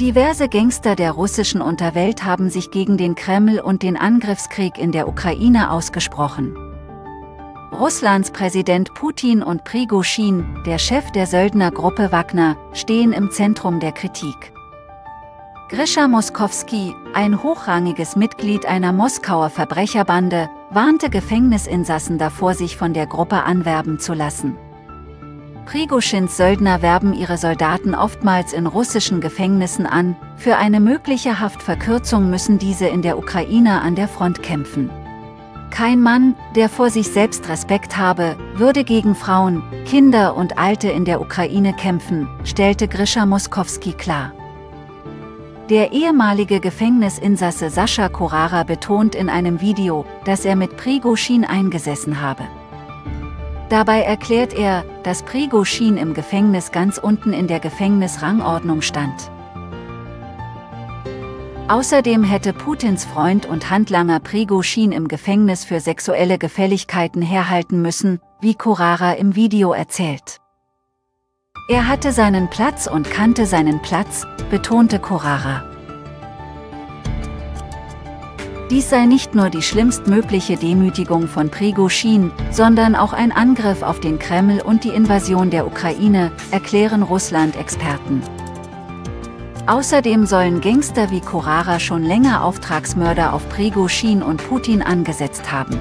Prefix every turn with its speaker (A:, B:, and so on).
A: Diverse Gangster der russischen Unterwelt haben sich gegen den Kreml und den Angriffskrieg in der Ukraine ausgesprochen. Russlands Präsident Putin und Prigozhin, der Chef der Söldnergruppe Wagner, stehen im Zentrum der Kritik. Grisha Moskowski, ein hochrangiges Mitglied einer Moskauer Verbrecherbande, warnte Gefängnisinsassen davor, sich von der Gruppe anwerben zu lassen. Prigoschins Söldner werben ihre Soldaten oftmals in russischen Gefängnissen an, für eine mögliche Haftverkürzung müssen diese in der Ukraine an der Front kämpfen. Kein Mann, der vor sich selbst Respekt habe, würde gegen Frauen, Kinder und Alte in der Ukraine kämpfen, stellte Grisha Moskowski klar. Der ehemalige Gefängnisinsasse Sascha Korara betont in einem Video, dass er mit Prigozhin eingesessen habe. Dabei erklärt er, dass Prigozhin im Gefängnis ganz unten in der Gefängnisrangordnung stand. Außerdem hätte Putins Freund und Handlanger Prigozhin im Gefängnis für sexuelle Gefälligkeiten herhalten müssen, wie Korara im Video erzählt. Er hatte seinen Platz und kannte seinen Platz, betonte Korara. Dies sei nicht nur die schlimmstmögliche Demütigung von Prigozhin, sondern auch ein Angriff auf den Kreml und die Invasion der Ukraine, erklären Russland-Experten. Außerdem sollen Gangster wie Korara schon länger Auftragsmörder auf Prigozhin und Putin angesetzt haben.